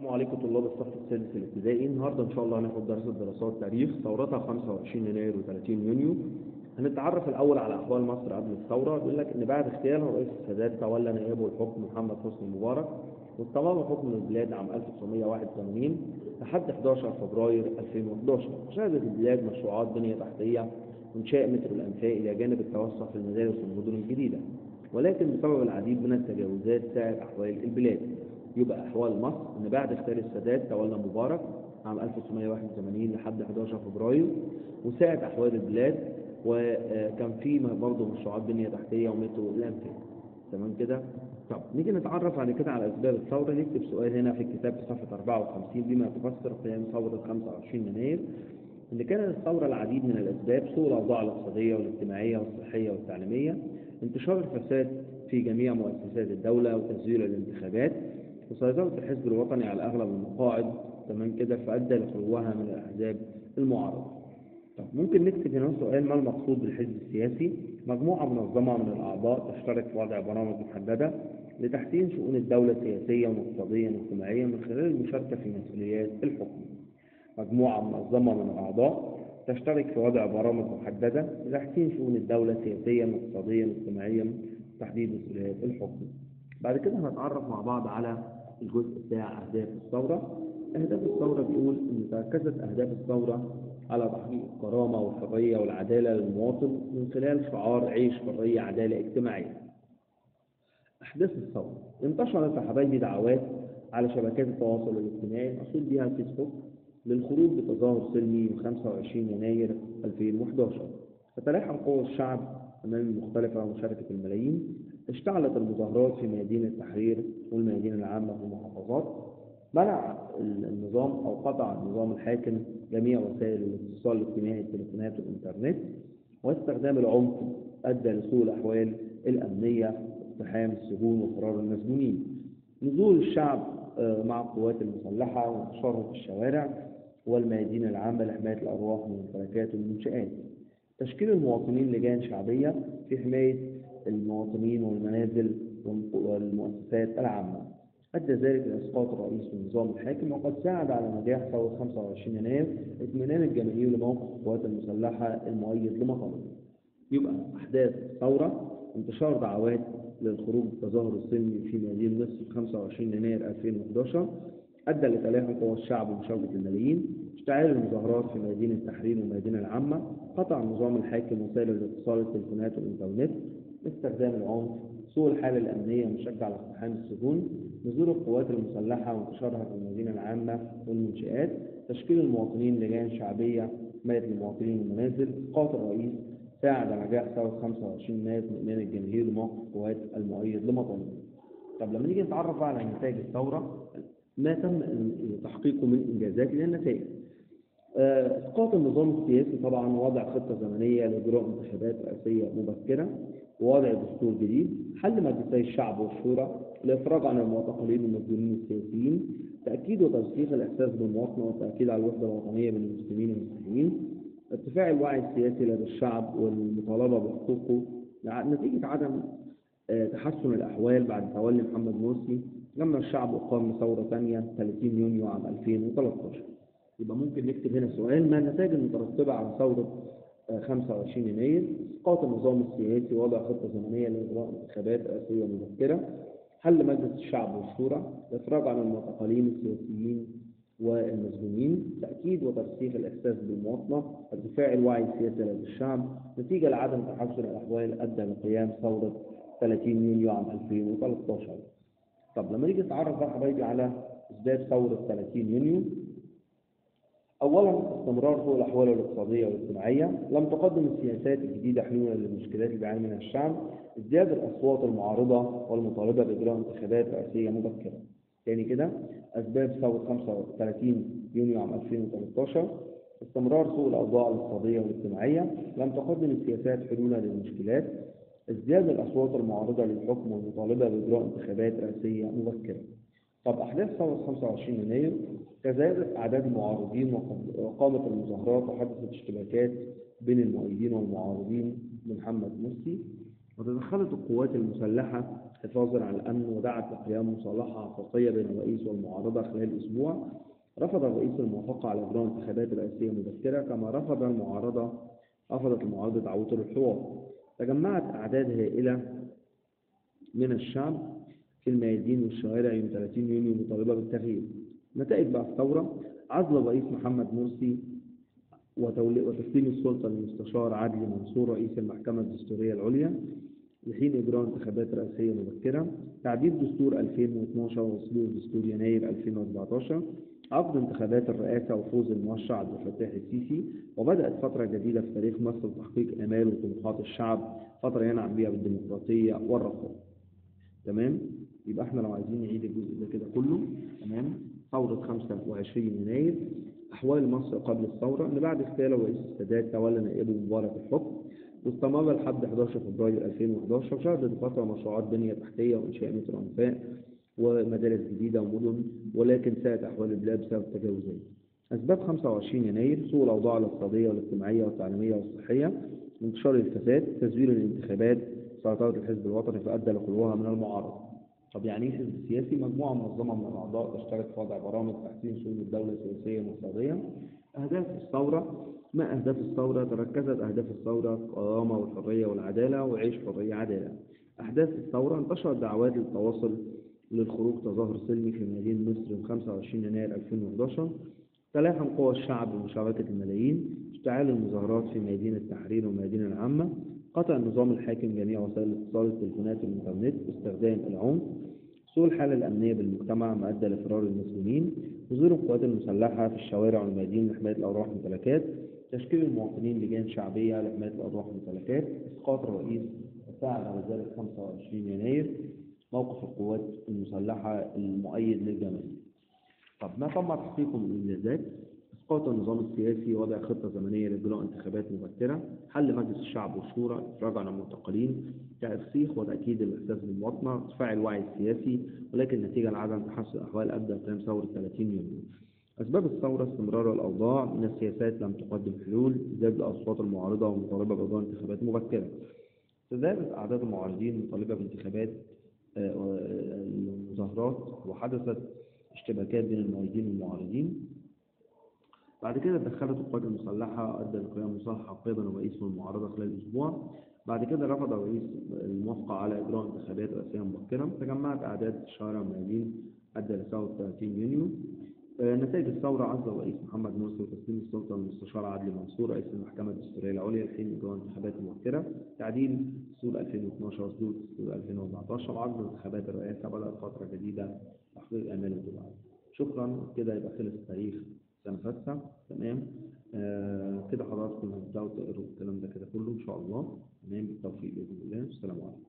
السلام عليكم طلاب الصف السادس الابتدائي. النهارده إن شاء الله هناخد درس الدراسات تاريخ ثورتها 25 يناير و30 يونيو. هنتعرف الأول على احوال مصر قبل الثورة. بيقول لك إن بعد اغتيال الرئيس السادات تولى نائبه الحكم محمد حسني مبارك. واستمر حكم البلاد عام 1981 لحد 11 فبراير 2011 شهدت البلاد مشروعات بنية تحتية وإنشاء مترو الأنفاق إلى جانب التوسع في المدارس والمدن الجديدة. ولكن بسبب العديد من التجاوزات ساءت أحوال البلاد. يبقى أحوال مصر. إن بعد اغتيال السادات تولى مبارك عام 1981 لحد 11 فبراير وساءت أحوال البلاد. وكان في برضه مشروعات بنية تحتية ومترو الانفاق تمام كده؟ طب نيجي نتعرف بعد كده على أسباب الثورة. نكتب سؤال هنا في الكتاب في صفحة 54 بما تفسر قيام ثورة 25 يناير. إن كانت الثورة العديد من الأسباب سوء الأوضاع الاقتصادية والاجتماعية والصحية والتعليمية انتشار الفساد في جميع مؤسسات الدولة وتسجيل الانتخابات وسيطرة الحزب الوطني على أغلب المقاعد تمام كده فأدى لخلوها من الأحزاب المعارضة. طب ممكن نكتب هنا سؤال ما المقصود بالحزب السياسي؟ مجموعة منظمة من الأعضاء تشترك في وضع برامج محددة لتحسين شؤون الدولة سياسيا واقتصاديا واجتماعيا من خلال المشاركة في مسؤوليات الحكم. مجموعة منظمة من الأعضاء تشترك في وضع برامج محددة لتحسين شؤون الدولة سياسيا واقتصاديا واجتماعيا وتحديد مسؤوليات الحكم. بعد كده هنتعرف مع بعض على الجزء بتاع أهداف الثورة. أهداف الثورة بيقول إن تركزت أهداف الثورة على تحقيق الكرامة والحرية والعدالة للمواطن من خلال شعار عيش حرية عدالة اجتماعية. أحداث الثورة انتشرت حبايبي دعوات على شبكات التواصل الاجتماعي المقصود بها الفيسبوك للخروج بتظاهر سلمي يوم 25 يناير 2011 فتلاحم قوى الشعب أمام المختلفة ومشاركة الملايين. اشتعلت المظاهرات في ميادين التحرير والميادين العامة في المحافظات منع النظام أو قطع النظام الحاكم جميع وسائل الاتصال الاجتماعي التليفونات والإنترنت واستخدام العنف أدى لسوء الأحوال الأمنية واقتحام السجون وفرار المسجونين نزول الشعب مع القوات المسلحة وانتشارهم في الشوارع والميادين العامة لحماية الأرواح من الممتلكات والمنشآت. تشكيل المواطنين لجان شعبية في حماية المواطنين والمنازل والمؤسسات العامة أدى ذلك لإسقاط الرئيس والنظام الحاكم وقد ساعد على نجاح ثورة 25 يناير اطمئنان الجماهير لموقف القوات المسلحة المؤيد لمطالبه. يبقى أحداث الثورة انتشار دعوات للخروج بالتظاهر السلمي في مدينة مصر 25 يناير 2011 أدى لتلاحم قوى الشعب ومشاركة الملايين اشتعال المظاهرات في ميادين التحرير والميادين العامة قطع النظام الحاكم وسائل الاتصال التليفونات والإنترنت استخدام العنف سوء الحالة الأمنية مشجع على اقتحام السجون نزول القوات المسلحة وانتشارها في المدينة العامة والمنشآت تشكيل المواطنين لجان شعبية حماية المواطنين والمنازل إسقاط الرئيس ساعد على نجاح ثورة 25 يناير اطمئنان الجماهير لموقف القوات المؤيد لمطالبه. طب لما نيجي نتعرف على نتائج الثورة ما تم تحقيقه من إنجازات إلى النتائج. اسقاط النظام السياسي طبعا وضع خطة زمنية لاجراء انتخابات رئاسيه مبكرة ووضع دستور جديد حل مجلسي الشعب والشورى الافراج عن المعتقلين والمسجونين السياسيين تأكيد وترسيخ الإحساس بالمواطنة والتاكيد على الوحدة الوطنية بين المسلمين والمسيحيين. ارتفاع الوعي السياسي لدى الشعب والمطالبة بحقوقه نتيجة عدم تحسن الأحوال بعد تولي محمد مرسي لما الشعب أقام ثورة ثانية 30 يونيو عام 2013 يبقى ممكن نكتب هنا سؤال ما النتائج المترتبة على ثورة 25 يناير إسقاط النظام السياسي وضع خطة زمنية لإجراء انتخابات رئاسية مبكرة حل مجلس الشعب والشورى الإفراج عن المعتقلين السياسيين والمسجونين تأكيد وترسيخ الإحساس بالمواطنة ارتفاع الوعي السياسي لدى الشعب نتيجة لعدم تحسن الأحوال أدى لقيام ثورة 30 يونيو عام 2013 طب لما نيجي نتعرف بقى حبايبي على أسباب ثورة 30 يونيو اولا استمرار سوء الأحوال الاقتصادية والاجتماعية. لم تقدم السياسات الجديدة حلولا للمشكلات اللي بيعاني منها الشعب ازدياد الأصوات المعارضة والمطالبه بإجراء انتخابات رئاسية مبكرة. تاني كده أسباب ثوره 35 يونيو عام 2013 استمرار سوء الأوضاع الاقتصادية والاجتماعية. لم تقدم السياسات حلولا للمشكلات. ازدياد الأصوات المعارضة للحكم والمطالبه بإجراء انتخابات رئاسية مبكرة. طب أحداث ثورة 25 يناير تزايدت أعداد المعارضين وقامت المظاهرات وحدثت اشتباكات بين المؤيدين والمعارضين لمحمد مرسي وتدخلت القوات المسلحة حفاظا على الأمن ودعت لقيام مصالحة حقيقية بين الرئيس والمعارضة خلال أسبوع. رفض الرئيس الموافقة على إجراء انتخابات رئاسية مبكرة كما رفض المعارضة رفضت المعارضة دعوته للحوار. تجمعت أعداد هائلة من الشعب في الميادين والشوارع يوم 30 يونيو مطالبة بالتغيير. نتائج بقى الثورة عزل الرئيس محمد مرسي وتسليم السلطة للمستشار عدلي منصور رئيس المحكمة الدستورية العليا لحين إجراء انتخابات رئاسية مبكرة. تعديل دستور 2012 وصدور دستور يناير 2014 عقد انتخابات الرئاسة وفوز المرشح عبد الفتاح السيسي. وبدأت فترة جديدة في تاريخ مصر لتحقيق آمال وطموحات الشعب. فترة ينعم بها بالديمقراطية والرخاء تمام يبقى إحنا لو عايزين نعيد الجزء ده كده كله تمام ثورة 25 يناير أحوال مصر قبل الثورة إن بعد اغتيال الرئيس السادات تولى نائبه مبارك الحكم واستمر لحد 11 فبراير 2011 شهدت فترة مشروعات بنية تحتية وإنشاء مترو أنفاق ومدارس جديدة ومدن ولكن ساءت أحوال البلاد بسبب التجاوزات. أسباب 25 يناير سوء الأوضاع الاقتصادية والاجتماعية والتعليمية والصحية انتشار الفساد تزوير الانتخابات سيطرة الحزب الوطني فأدى لخلوها من المعارضة. طب يعني إيه حزب سياسي؟ مجموعة منظمة من الأعضاء تشترك في وضع برامج تحسين شؤون الدولة السياسية والاقتصادية. أهداف الثورة ما أهداف الثورة؟ تركزت أهداف الثورة الكرامة والحرية والعدالة وعيش حرية عدالة. أحداث الثورة انتشرت دعوات للتواصل للخروج تظاهر سلمي في مدينة مصر يوم 25 يناير 2011 تلاحم قوى الشعب بمشاركة الملايين اشتعال المظاهرات في ميادين التحرير والميادين العامة قطع النظام الحاكم جميع وسائل الاتصال التليفونات والإنترنت باستخدام العنف سوء الحالة الأمنية بالمجتمع ما أدى لفرار المسلمين حضور القوات المسلحة في الشوارع والميادين لحماية الأرواح والممتلكات تشكيل المواطنين لجان شعبية لحماية الأرواح والممتلكات إسقاط الرئيس وساعد على ذلك 25 يناير موقف القوات المسلحة المؤيد للجماهير. طب ما تم تحقيقه من الإنجازات؟ إسقاط النظام السياسي وضع خطة زمنية لإجراء انتخابات مبكرة، حل مجلس الشعب والشورى، إفراج عن المعتقلين، ترسيخ وتأكيد الإحساس بالمواطنة، ارتفاع الوعي السياسي، ولكن نتيجة لعدم تحسن الأحوال أبدأ قيام ثورة 30 يونيو. أسباب الثورة استمرار الأوضاع من السياسات لم تقدم حلول، زاد الأصوات المعارضة والمطالبة بإجراء انتخابات مبكرة. تزايدت أعداد المعارضين المطالبة بانتخابات آه، المظاهرات وحدثت اشتباكات بين المؤيدين والمعارضين بعد كده دخلت القوات المسلحة أدى لقيام مصالحة حقيقية بين الرئيس والمعارضة خلال أسبوع. بعد كده رفض الرئيس الموافقة على إجراء انتخابات رئاسية مبكرة تجمعت أعداد في الشوارع والميادين أدى لثورة 30 يونيو. آه، نتائج الثورة عزل الرئيس محمد مرسي وتسليم السلطة للمستشار عدلي منصور رئيس المحكمة الدستورية العليا لحين إجراء انتخابات مبكرة. تعديل دستور 2012 وصدور دستور 2014 وعقد انتخابات الرئاسة بدأت فترة جديدة تحقيق آمال الجمهور شكرا. كده يبقى خلص التاريخ. سنة فاتة تمام؟ آه كده حضراتكم هتبدأوا تقروا الكلام ده كده كله إن شاء الله. تمام؟ بالتوفيق بإذن الله. السلام عليكم.